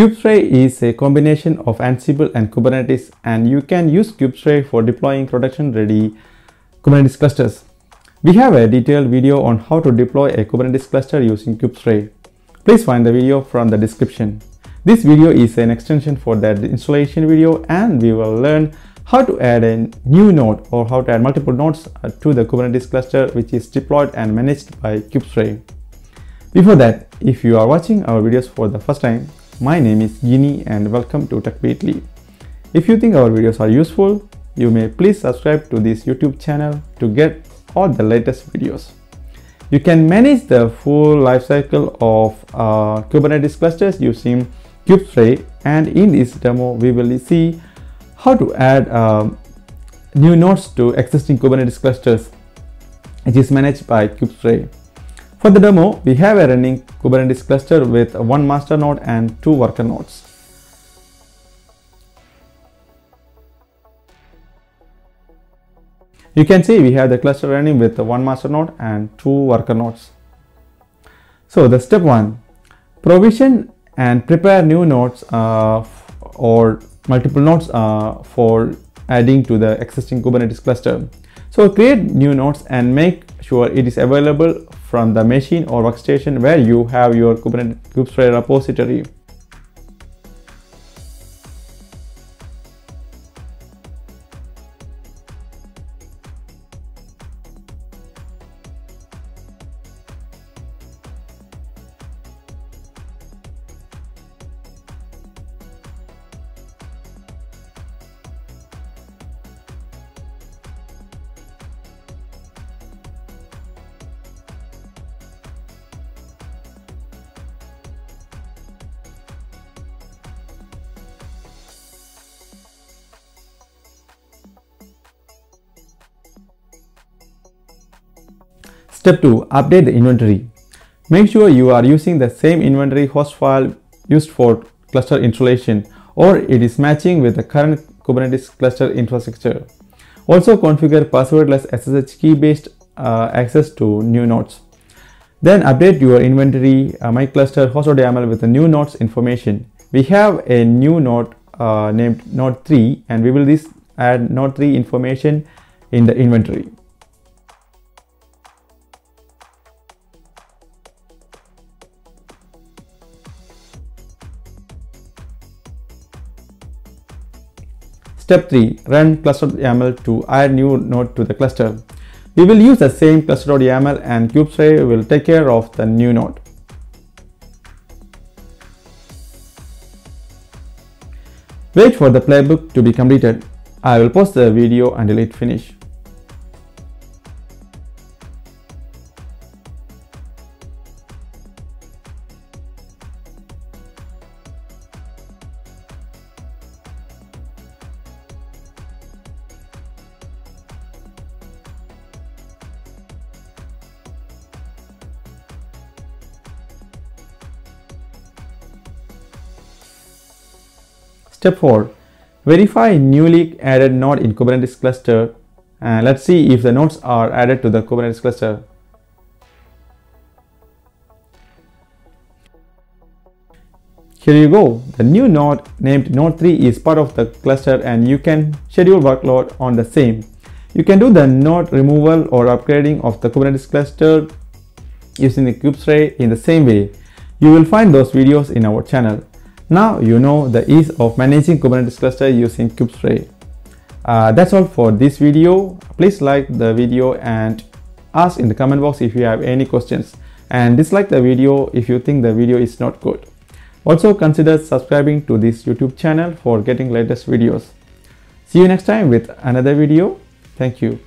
Kubespray is a combination of Ansible and Kubernetes and you can use Kubespray for deploying production ready Kubernetes clusters. We have a detailed video on how to deploy a Kubernetes cluster using Kubespray. Please find the video from the description. This video is an extension for that installation video and we will learn how to add a new node or how to add multiple nodes uh, to the Kubernetes cluster which is deployed and managed by Kubespray. Before that, if you are watching our videos for the first time, my name is Gini and welcome to TechBeatly. If you think our videos are useful, you may please subscribe to this YouTube channel to get all the latest videos. You can manage the full lifecycle of uh, Kubernetes clusters using Kubespray and in this demo we will see how to add um, new nodes to existing Kubernetes clusters which is managed by Kubespray. For the demo, we have a running Kubernetes cluster with one master node and two worker nodes. You can see we have the cluster running with one master node and two worker nodes. So the step one, provision and prepare new nodes uh, or multiple nodes uh, for adding to the existing Kubernetes cluster. So create new nodes and make sure it is available from the machine or workstation where you have your Kubernetes repository. Step 2. Update the inventory. Make sure you are using the same inventory host file used for cluster installation or it is matching with the current Kubernetes cluster infrastructure. Also configure passwordless SSH key based uh, access to new nodes. Then update your inventory uh, my cluster with the new nodes information. We have a new node uh, named node 3 and we will this add node 3 information in the inventory. Step 3. Run cluster.yaml to add new node to the cluster. We will use the same cluster.yaml and Kubespray will take care of the new node. Wait for the playbook to be completed. I will pause the video until it finish. Step 4. Verify newly added node in Kubernetes cluster and let's see if the nodes are added to the Kubernetes cluster. Here you go. The new node named node 3 is part of the cluster and you can schedule workload on the same. You can do the node removal or upgrading of the Kubernetes cluster using the Kubespray in the same way. You will find those videos in our channel. Now you know the ease of managing Kubernetes cluster using Kubespray. Uh, that's all for this video. Please like the video and ask in the comment box if you have any questions and dislike the video if you think the video is not good. Also consider subscribing to this YouTube channel for getting latest videos. See you next time with another video. Thank you.